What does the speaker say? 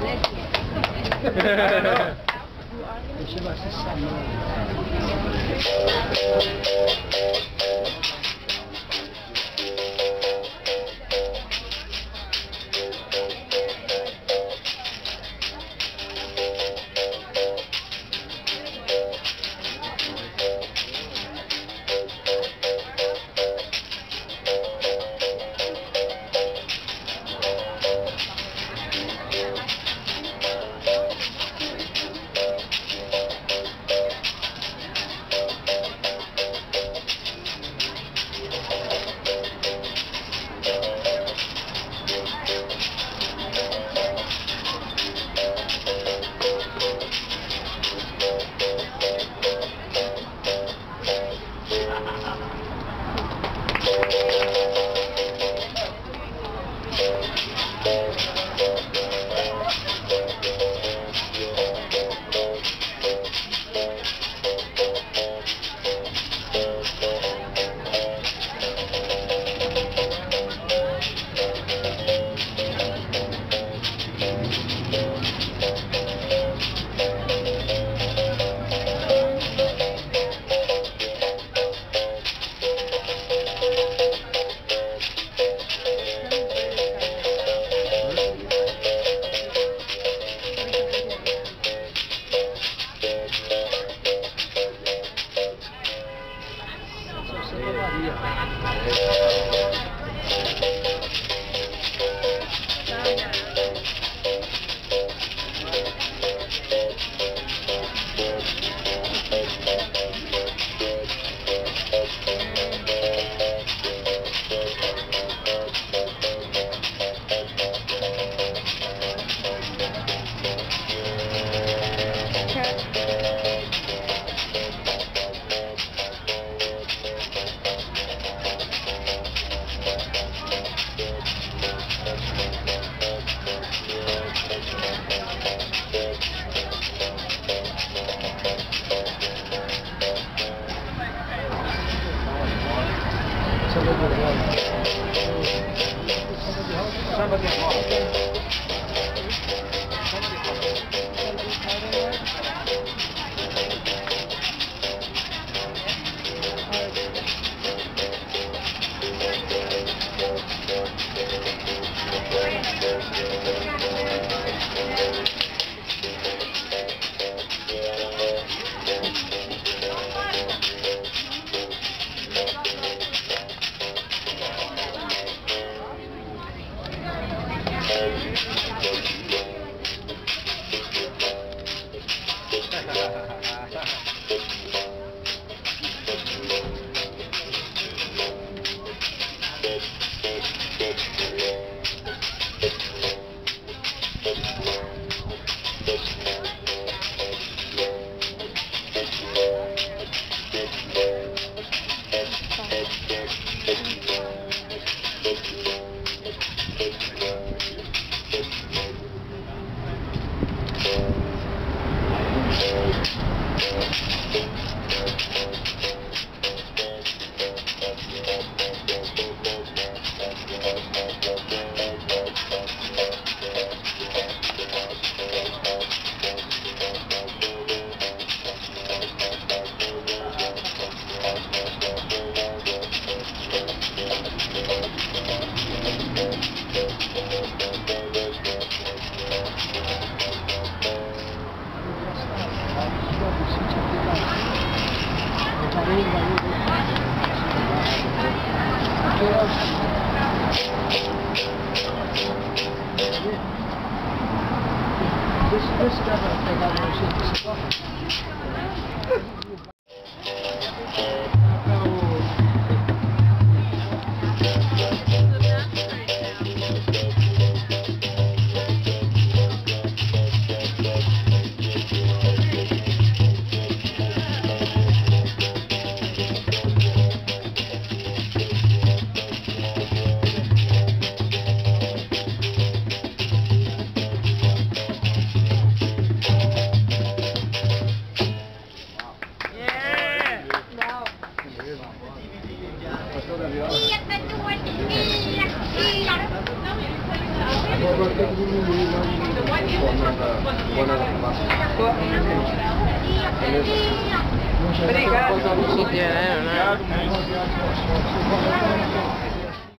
She was his son. 点吧。Thank you. Deixa, deixa eu pegar o jeito só. agora Obrigado. Obrigado. Né?